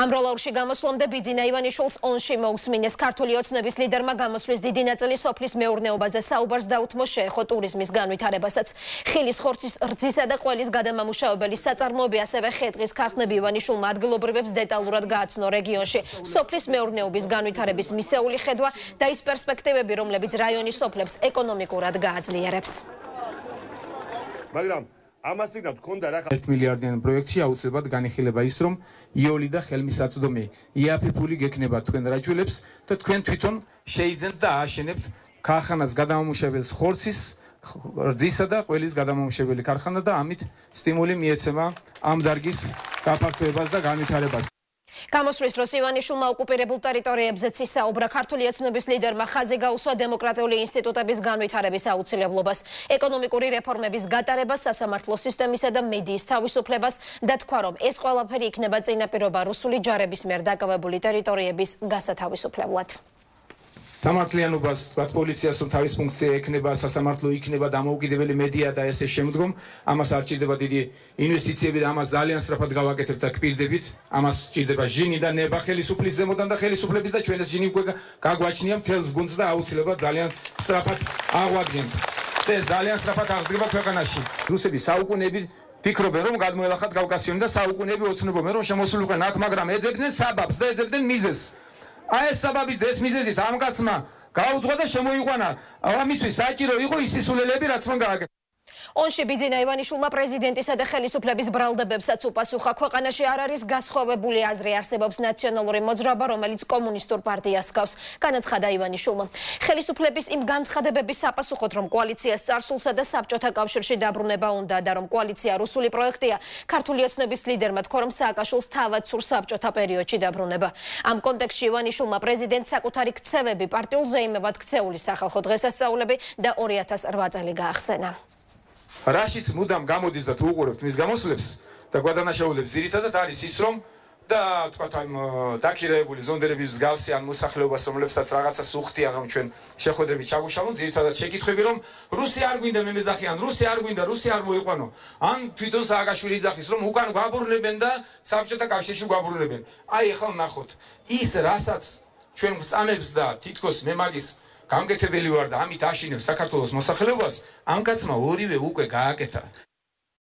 ამ როლაურში გამოსვლამდე ბიძინა ივანიშვილს ონში მოусმინეს ქართული ოცნების ლიდერმა გამოსვლის დიდი ნაწილი სოფლის მეურნეობაზე საუბარს დაუთმო შეეხო ტურიზმის განვითარებასაც. ხილის ხორცის რძისა და ყველის გადამამუშავებელი საწარმოები ასევე ხეთღის ქარხნები ივანიშვილმა ადგილობრივებს დეტალურად გააცნო რეგიონში სოფლის მეურნეობის განვითარების მისეული ხედვა და ის პერსპექტივები, რომლებიც რაიონის სოფლებს ეკონომიკურად გააძლიერებს. მაგრამ ამას იქნა თქონდა რა 1 მილიარდიან პროექტში აუცილებლად განიხილება ის რომ იოლი და ხელმისაწვდომი იაფი ფული გექნება თქვენ რაჯულებს და თქვენ თვითონ შეიძენთ და ააშენებთ ქარხანას გადამამუშავებელს ხორცის რძისა და ყველის გადამამუშავებელი ქარხანა და ამით სტიმული მიეცემა ამ დარგის გაფართოებას და განვითარებას გამოსვლის დროს ივანიშვილმა ოკუპირებულ ტერიტორიებზეც ისაუბრა ქართული ოცნების ლიდერმა ხაზი გაუსვა დემოკრატიული ინსტიტუტების განვითარების აუცილებლობას, ეკონომიკური რეფორმების გატარებას, სასამართლო სისტემისა და მედიის თავისუფლებას და თქვა, რომ ეს ყველაფერი იქნება წინაპირობა რუსული ჯარების მიერ დაკავებული ტერიტორიების გასათავისუფლებლად. სამართლიანობას თქვა პოლიციას რომ თავის ფუნქცია ექნება სასამართლო იქნება დამოუკიდებელი მედია და ესე შემდგომ ამას არ ჭირდება დიდი ინვესტიციები და ამას ძალიან სწრაფად გავაკეთებთ და კპირდებით ამას ჭირდება ჟინი და ნება ხელისუფლის ზემოდან და ხელისუფლების და ჩვენ ეს ჟინი უკვე გაგვაჩნია მთელს გუნდს და აუცილებლად ძალიან სწრაფად აღვადგენთ და ეს ძალიან სწრაფად აღსდგება ქვეყანაში. რუსები საუკუნეები ფიქრობენ რომ გადმოელახათ კავკასიონი და საუკუნეები ოცნებობენ რომ შემოსულიყვენ აქ მაგრამ ეძებდნენ საბაბს და ეძებდნენ მიზეს აი ეს საბაბის ეს მიზეზის ამ კაცმა გაუძღვა და შემოიყვანა. ამისთვის საჭირო იყო ის სისულელები რაც მან გააკეთა ონში ბიძინა ივანიშვილმა პრეზიდენტისა და ხელისუფლების ბრალდებებსაც უპასუხა. ქვეყანაში არ არის გასხოვებული აზრი არსებობს ნაციონალური მოძრაობა რომელიც კომუნისტურ პარტიას გავს განაცხადა ივანიშვილმა. ხელისუფლების იმ განცხადებების საპასუხოდ რომ კოალიციას წარსულსა და საბჭოთა კავშირში დაბრუნება უნდა და რომ კოალიცია რუსული პროექტია ქართული ოცნების ლიდერმა თქვა რომ სააკაშვილს თავად სურ საბჭოთა პერიოდში დაბრუნება. ამ კონტექსტში ივანიშვილმა პრეზიდენტს საკუთარი ქცევები პარტიულ ზეიმებად ქცეული სახალხო დღესასწაულები და 2008 წელი გაახსენა რაშიც მუდამ გამოდის და თუ უყურებთ მის გამოსვლებს და გვადანაშაულებს ძირითადად არის ის რომ და თქვა ამ დაქირებული ზონდერების გავსი ან მოსახლეობას რომლებსაც რაღაცას უხდიან რომ ჩვენ შეხვედრები ჩაგუშალონ ძირითადად შეკითხები რომ რუსი არ გვინდა მე მეძახი ან რუსი არ გვინდა რუსი არ მოიყვანო. ან თვითონ სააკაშვილი იძახის რომ უკან გვაბურნებენ და საბჭოთა კავშირში გვაბურნებენ აი ახლა ნახოთ. ის რასაც ჩვენ წამებს და თითქოს მემაგის გამგეთებელი ვარ და ამით აშინებ საქართველოს მოსახლეობას ამ კაცმა ორივე უკვე გააკეთა